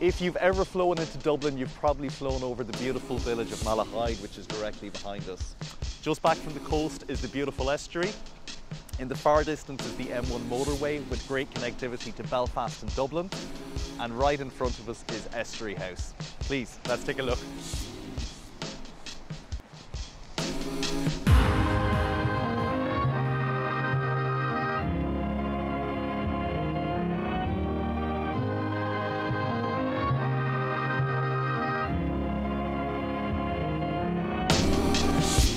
If you've ever flown into Dublin, you've probably flown over the beautiful village of Malahide, which is directly behind us. Just back from the coast is the beautiful estuary. In the far distance is the M1 motorway with great connectivity to Belfast and Dublin. And right in front of us is Estuary House. Please, let's take a look. Yeah.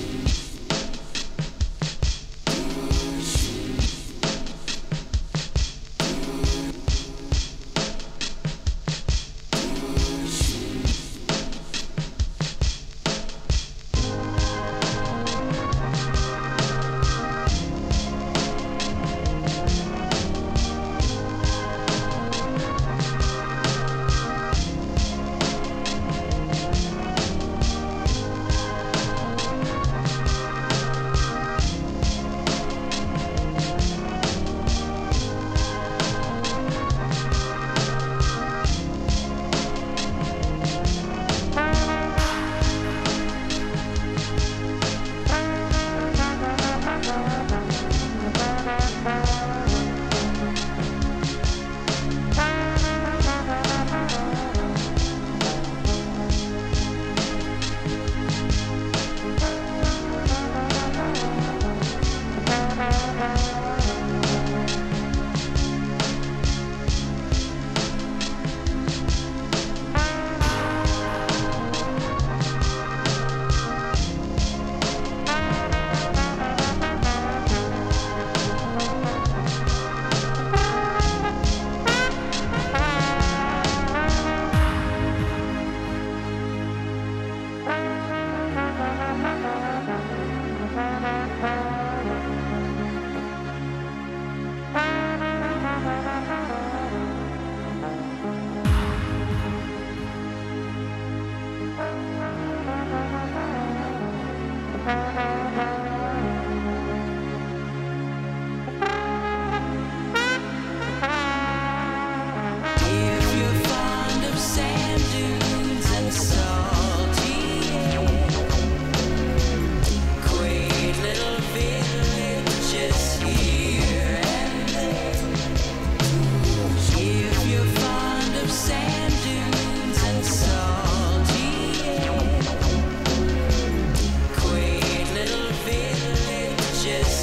Yes.